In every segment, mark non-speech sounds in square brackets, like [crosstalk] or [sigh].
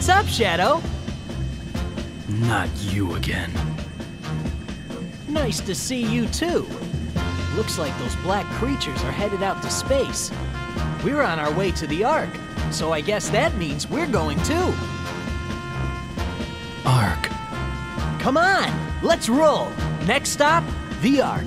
What's up, Shadow? Not you again. Nice to see you too. Looks like those black creatures are headed out to space. We're on our way to the Ark, so I guess that means we're going too. Ark. Come on, let's roll. Next stop, the Ark.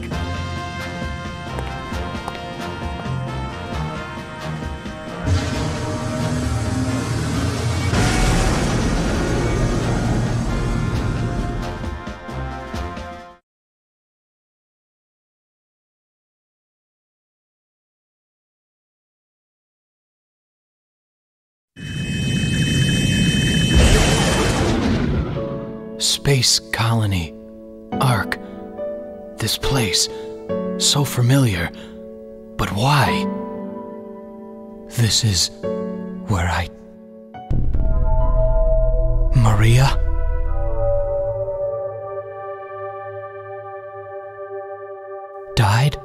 Space colony. Ark. This place. So familiar. But why? This is where I. Maria? Died?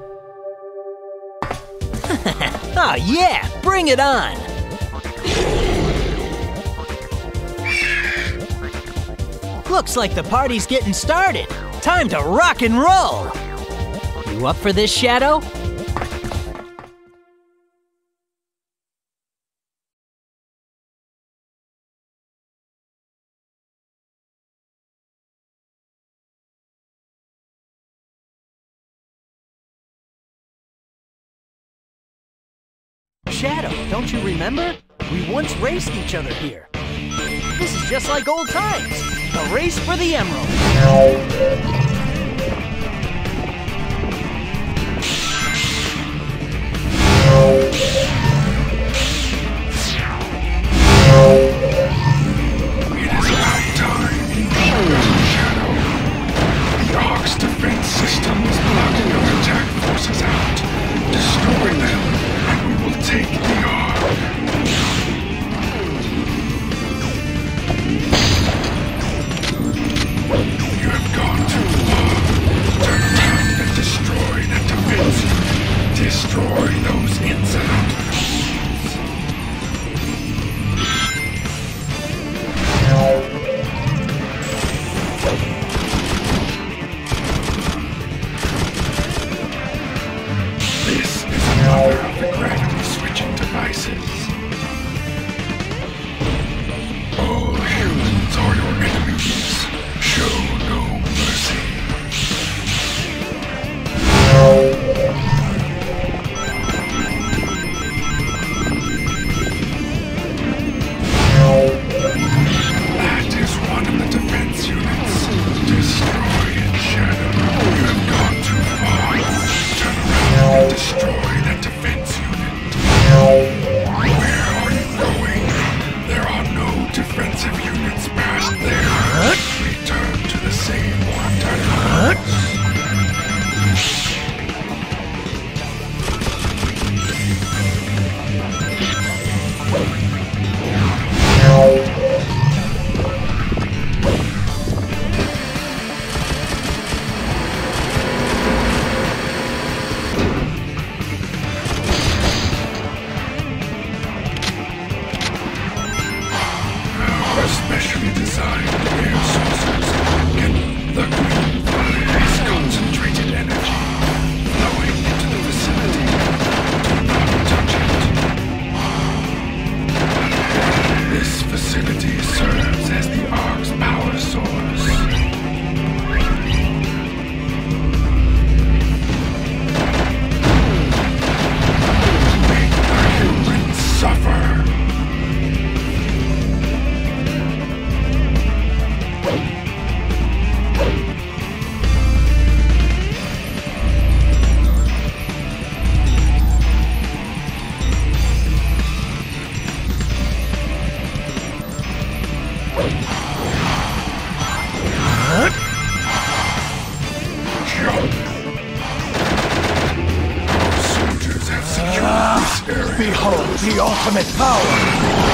[laughs] Ah, yeah, bring it on. Looks like the party's getting started. Time to rock and roll. You up for this, Shadow? Shadow, don't you remember? We once raced each other here. This is just like old times. The race for the emerald. It those insolent This is another of the gravity switching devices. The ultimate power!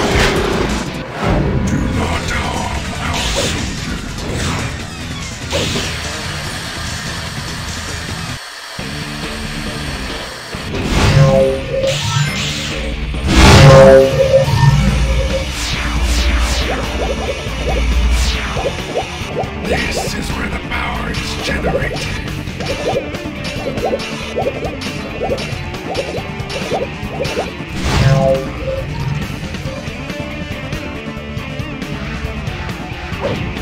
Wait.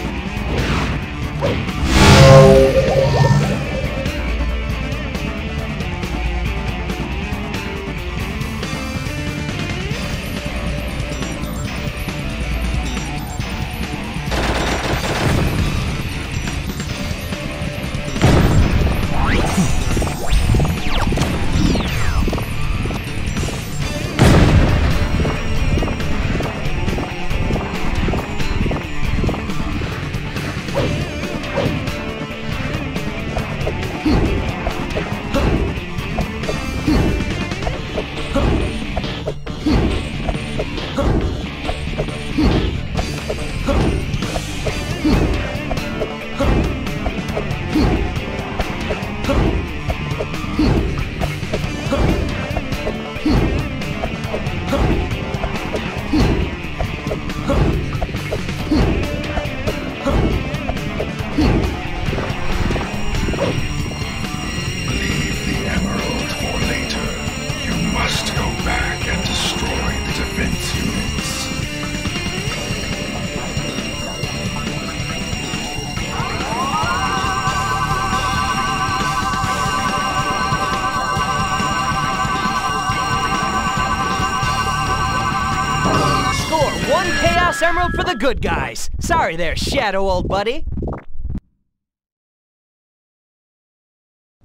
One Chaos Emerald for the good guys. Sorry there, Shadow, old buddy.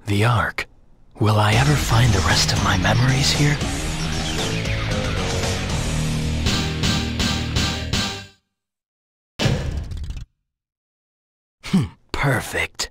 The Ark. Will I ever find the rest of my memories here? Hmm, perfect.